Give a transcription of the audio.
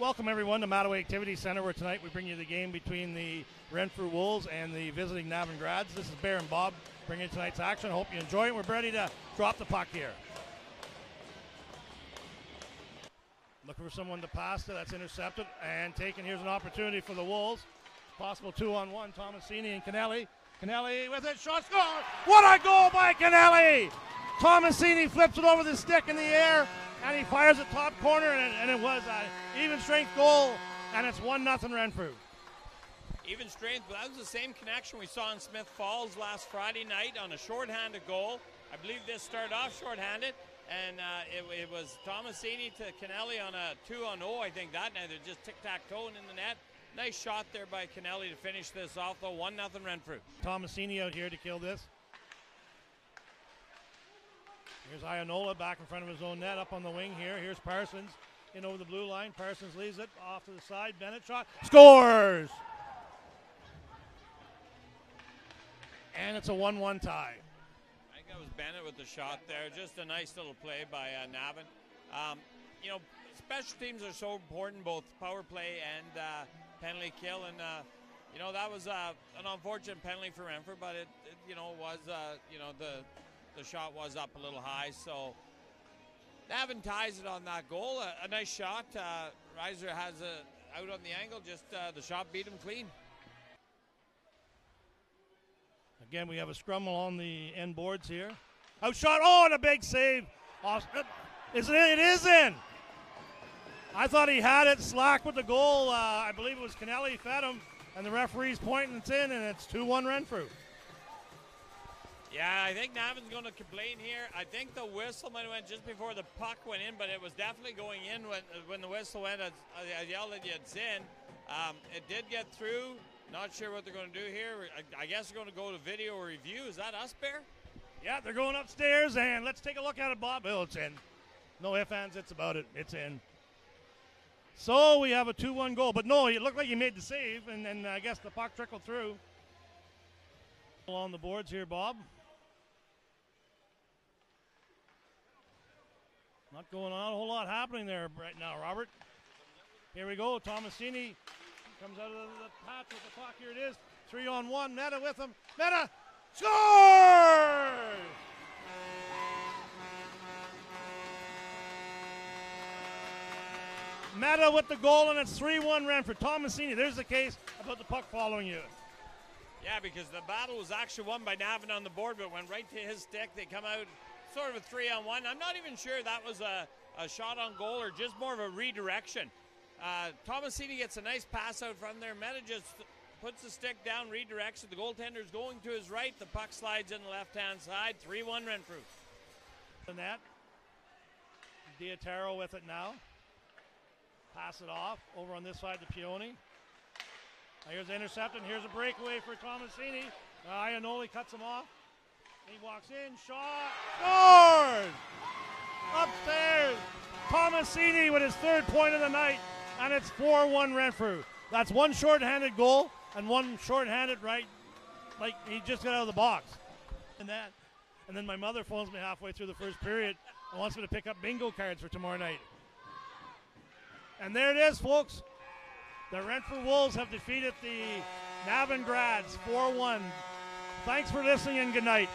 Welcome everyone to Ma-Te-Way Activity Center, where tonight we bring you the game between the Renfrew Wolves and the visiting Navan Grads. This is Bear and Bob bringing tonight's action. Hope you enjoy it. We're ready to drop the puck here. Looking for someone to pass to. That's intercepted and taken. Here's an opportunity for the Wolves. Possible two on one. Tomasini and Kennelly. Kennelly with it. Shot score. What a goal by Kennelly! Tomasini flips it over the stick in the air and he fires a top corner, and, and it was an even strength goal, and it's 1 nothing Renfrew. Even strength, but that was the same connection we saw in Smith Falls last Friday night on a shorthanded goal. I believe this started off shorthanded, and uh, it, it, was Tomasini to Kennelly on a 2 on 0, I think that night. They're just tic tac toeing in the net. Nice shot there by Kennelly to finish this off, though. 1 nothing Renfrew. Tomasini out here to kill this. Here's Ionola back in front of his own net up on the wing here. Here's Parsons in over the blue line. Parsons leaves it off to the side. Bennett shot. Scores! And it's a 1 1 tie. I think that was Bennett with the shot there. Just a nice little play by uh, Navan. Um, you know, special teams are so important, both power play and uh, penalty kill. And, uh, you know, that was uh, an unfortunate penalty for Renfrew, but it, it you know, was, uh, you know, the the shot was up a little high. So Navan ties it on that goal. A, a nice shot. Uh, Reiser has it out on the angle. Just uh, the shot beat him clean. Again, we have a scrum along the end boards here. Outshot. Oh, and a big save. Austin. Is it? It is in. I thought he had it. Slack with the goal. Uh, I believe it was Canelli fed him, and the referee's pointing it's in, and it's 2 1 Renfrew. Yeah, I think Navan's going to complain here. I think the whistle might have went just before the puck went in, but it was definitely going in when when the whistle went. I, I yelled at you, it's in. Um, it did get through. Not sure what they're going to do here. I, I guess they're going to go to video review. Is that us, Bear? Yeah, they're going upstairs, and let's take a look at it, Bob. Oh, it's in. No ifs, ands, it's about it. It's in. So we have a 2 1 goal. But no, it looked like he made the save, and then I guess the puck trickled through. On the boards here, Bob. Not going on a whole lot happening there right now, Robert. Here we go. Tomasini comes out of the, patch with the puck. Here it is. Three on one. Meta with him. Meta scores! Meta with the goal, and it's 3 1 Renfrew. Tomasini, there's the case about the puck following you. Yeah, because the battle was actually won by Navan on the board, but went right to his stick. They come out sort of a three on one. I'm not even sure that was a, a shot on goal or just more of a redirection. Uh, Tomasini gets a nice pass out from there. Meta just puts the stick down, redirects it. The goaltender's going to his right. The puck slides in the left hand side. 3 1 Renfrew. And that. Diataro with it now. Pass it off over on this side to Pioni. Here's the intercept, and here's a breakaway for Tomasini. Uh, Iannoli cuts him off. He walks in, shot, scores! Upstairs, Tomasini with his third point of the night, and it's 4 1 Renfrew. That's one short-handed goal and one short-handed right, like he just got out of the box. And that. And then my mother phones me halfway through the first period and wants me to pick up bingo cards for tomorrow night. And there it is, folks. The Renfrew Wolves have defeated the Navan Grads 4 1. Thanks for listening and good night.